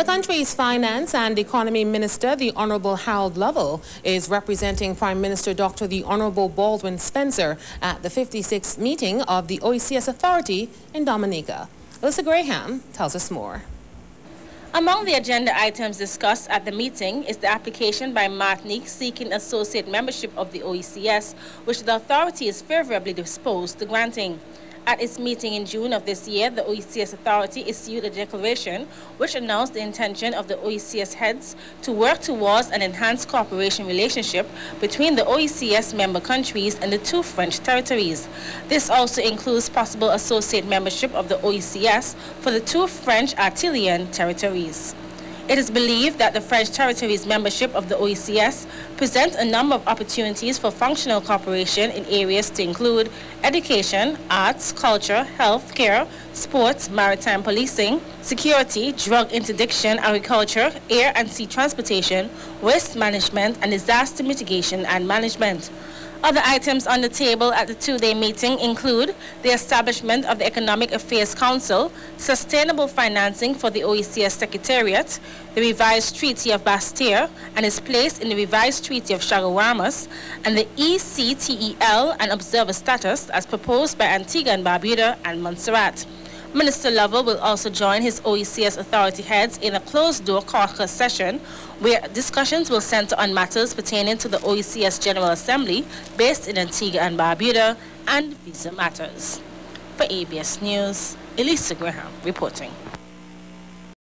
The country's finance and economy minister, the Honorable Harold Lovell, is representing Prime Minister Dr. the Honorable Baldwin Spencer at the 56th meeting of the OECS Authority in Dominica. Alyssa Graham tells us more. Among the agenda items discussed at the meeting is the application by Martinique seeking associate membership of the OECS, which the authority is favorably disposed to granting. At its meeting in June of this year, the OECS Authority issued a declaration which announced the intention of the OECS heads to work towards an enhanced cooperation relationship between the OECS member countries and the two French territories. This also includes possible associate membership of the OECS for the two French Antillean territories. It is believed that the French territories' membership of the OECS presents a number of opportunities for functional cooperation in areas to include education, arts, culture, health care, sports, maritime policing, security, drug interdiction, agriculture, air and sea transportation, waste management, and disaster mitigation and management. Other items on the table at the two-day meeting include the establishment of the Economic Affairs Council, sustainable financing for the OECS Secretariat, the revised Treaty of Basseterre and its place in the revised Treaty of Chaguaramas, and the ECTEL and observer status as proposed by Antigua and Barbuda and Montserrat. Minister Lovell will also join his OECS authority heads in a closed-door caucus session where discussions will center on matters pertaining to the OECS General Assembly based in Antigua and Barbuda and visa matters. For ABS News, Elisa Graham reporting.